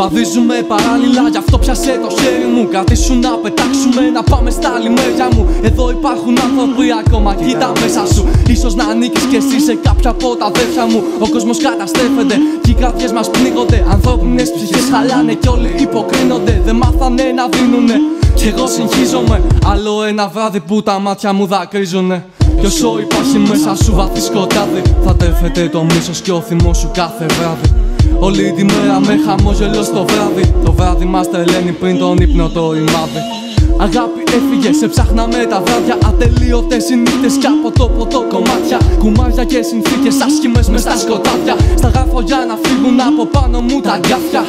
Βαδίζουμε παράλληλα, γι' αυτό πιάσε το χέρι μου. Κρατήσου να πετάξουμε, να πάμε στα άλλη μεριά μου. Εδώ υπάρχουν άνθρωποι ακόμα, κοίτα μέσα σου. σω να ανήκεις κι εσύ σε κάποια από τα αδέρφια μου. Ο κόσμος καταστρέφεται και οι καρδιές μας πνίγονται. Ανθρώπινες ψυχές χαλάνε και όλοι υποκρίνονται. Δεν μάθανε να δίνουνε. Κι εγώ συγχύζομαι. Άλλο ένα βράδυ που τα μάτια μου δακρύζουνε. Κι όσο υπάρχει μέσα σου βαθύ σκοτάδι, θα τρέφεται το μίσος και ο θυμός σου κάθε βράδυ. Όλη τη μέρα με χαμόγελο στο βράδυ. Το βράδυ μας τρελαίνει πριν τον ύπνο το ρημάδι. Αγάπη έφυγε, σε ψάχναμε τα βράδια. Ατελείωτες οι νύχτες κι από το ποτό κομμάτια. Κουμάρια και συνθήκες άσχημες μες στα σκοτάδια. Στα γράφω για να φύγουν από πάνω μου τα γκάφια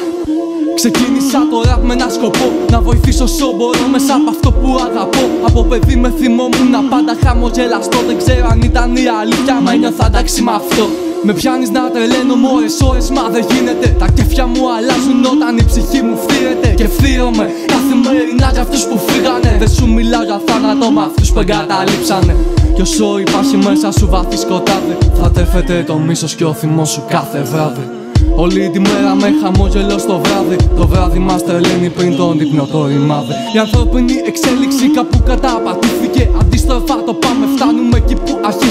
Ξεκίνησα το ραπ με ένα σκοπό Να βοηθήσω όσο μπορώ μέσα από αυτό που αγαπώ. Από παιδί με θυμόμουν πάντα χαμογελαστό Δεν ξέρω αν ήταν η αλήθεια Μα ένιωθα εντάξει με αυτό με πιάνεις να τρελαίνω ώρες ώρες μα δεν γίνεται. Τα κέφια μου αλλάζουν όταν η ψυχή μου φτύρεται Και φτύρομαι καθημερινά για αυτούς που φύγανε. Δεν σου μιλάω για θάνατο με αυτούς που εγκαταλείψανε. Κι όσο υπάρχει μέσα σου βαθύ σκοτάδι Θα τέφεται το μίσος και ο θυμός σου κάθε βράδυ. Όλη τη μέρα με χαμόγελο στο βράδυ. Το βράδυ μας τρελαίνει πριν τον ύπνο το ρημάδι. Η ανθρώπινη εξέλιξη κάπου καταπατήθηκε. Αντίστροφα το πάμε φτάνουμε εκεί που αρχίσαμε.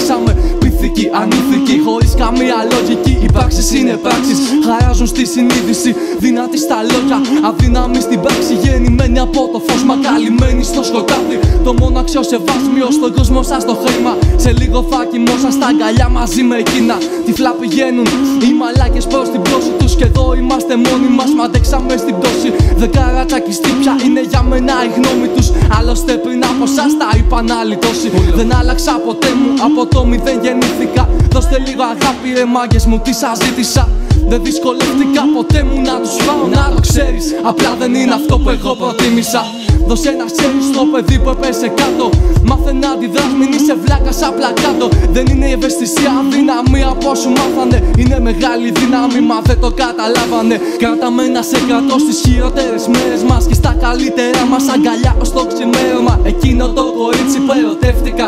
ηθική, ανήθικη, χωρί καμία λογική. Οι πράξει είναι πράξεις, χαράζουν στη συνείδηση. Δυνατή στα λόγια, αδύναμη στην πράξη. Γεννημένη από το φως, μα καλυμμένη στο σκοτάδι. Το μόνο αξιοσεβάσμιο στον κόσμο σα το χρήμα. Σε λίγο θα κοιμώσα στα αγκαλιά μαζί με εκείνα. Τυφλά πηγαίνουν οι μαλάκες προς την πτώση τους. Και εδώ είμαστε μόνοι μας, μαντέξαμε στην πτώση. Δεκάρα τσακιστή πια είναι για μένα η γνώμη τους. Άλλωστε πριν από εσάς τα είπαν άλλοι τόσοι. Δεν άλλαξα ποτέ μου, από το μηδέν γεννήθηκα. Δώστε λίγο αγάπη, ρε μάγκες μου, τι σας ζήτησα. Δεν δυσκολεύτηκα ποτέ μου να τους φάω να το ξέρεις. Απλά δεν είναι αυτό που εγώ προτίμησα. Δώσε ένα χέρι στο παιδί που έπεσε κάτω. Μάθε να αντιδράς, μην είσαι βλάκας απλά κάτω. Δεν είναι η ευαισθησία δύναμη από όσου μάθανε. Είναι μεγάλη δύναμη, μα δεν το καταλάβανε. Κράταμε να σε κρατώ στις χειρότερες μέρες μας και στα καλύτερα μας αγκαλιά ως το ξημέρωμα. Εκείνο το κορίτσι που ερωτεύτηκα.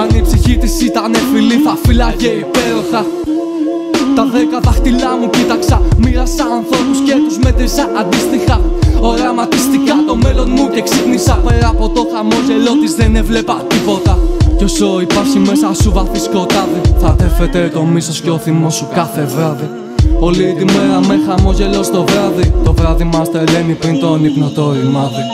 Αν η ψυχή της ήταν φιλή, θα φύλαγε υπέροχα. Τα δέκα δάχτυλά μου κοίταξα Μοίρασα ανθρώπους και τους μέτρησα αντίστοιχα. Οραματιστικά το μέλλον μου και ξύπνησα. Πέρα από το χαμόγελό της δεν έβλεπα τίποτα. Κι όσο υπάρχει μέσα σου βαθύ σκοτάδι Θα τέφεται το μίσος και ο θυμός σου κάθε βράδυ. Όλη τη μέρα με χαμόγελο στο βράδυ. Το βράδυ μας τρελαίνει πριν τον ύπνο το ρημάδι